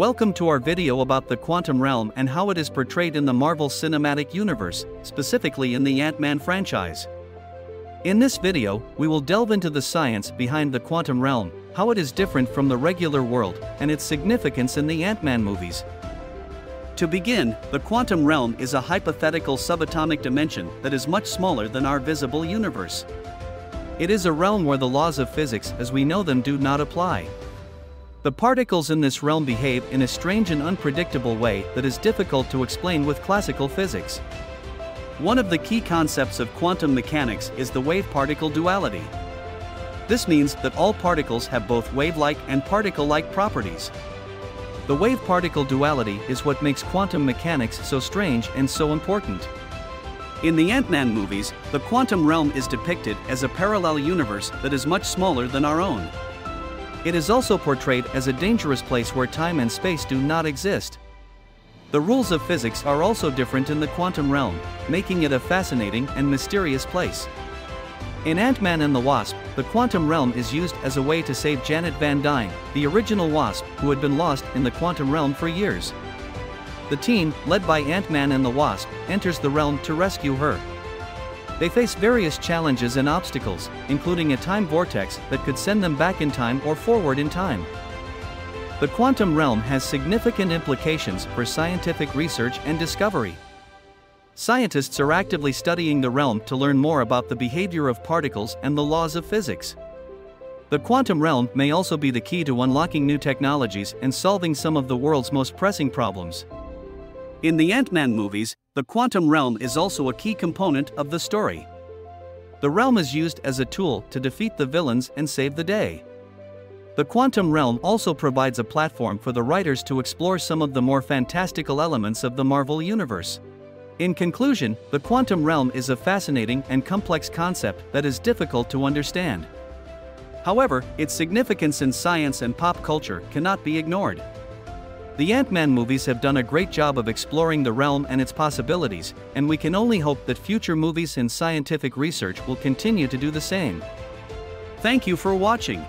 Welcome to our video about the quantum realm and how it is portrayed in the Marvel Cinematic Universe, specifically in the Ant-Man franchise. In this video, we will delve into the science behind the quantum realm, how it is different from the regular world, and its significance in the Ant-Man movies. To begin, the quantum realm is a hypothetical subatomic dimension that is much smaller than our visible universe. It is a realm where the laws of physics as we know them do not apply. The particles in this realm behave in a strange and unpredictable way that is difficult to explain with classical physics. One of the key concepts of quantum mechanics is the wave-particle duality. This means that all particles have both wave-like and particle-like properties. The wave-particle duality is what makes quantum mechanics so strange and so important. In the Ant-Man movies, the quantum realm is depicted as a parallel universe that is much smaller than our own. It is also portrayed as a dangerous place where time and space do not exist. The rules of physics are also different in the quantum realm, making it a fascinating and mysterious place. In Ant-Man and the Wasp, the quantum realm is used as a way to save Janet Van Dyne, the original Wasp, who had been lost in the quantum realm for years. The team, led by Ant-Man and the Wasp, enters the realm to rescue her. They face various challenges and obstacles, including a time vortex that could send them back in time or forward in time. The quantum realm has significant implications for scientific research and discovery. Scientists are actively studying the realm to learn more about the behavior of particles and the laws of physics. The quantum realm may also be the key to unlocking new technologies and solving some of the world's most pressing problems. In the Ant-Man movies, the quantum realm is also a key component of the story. The realm is used as a tool to defeat the villains and save the day. The quantum realm also provides a platform for the writers to explore some of the more fantastical elements of the Marvel Universe. In conclusion, the quantum realm is a fascinating and complex concept that is difficult to understand. However, its significance in science and pop culture cannot be ignored. The Ant-Man movies have done a great job of exploring the realm and its possibilities, and we can only hope that future movies and scientific research will continue to do the same. Thank you for watching.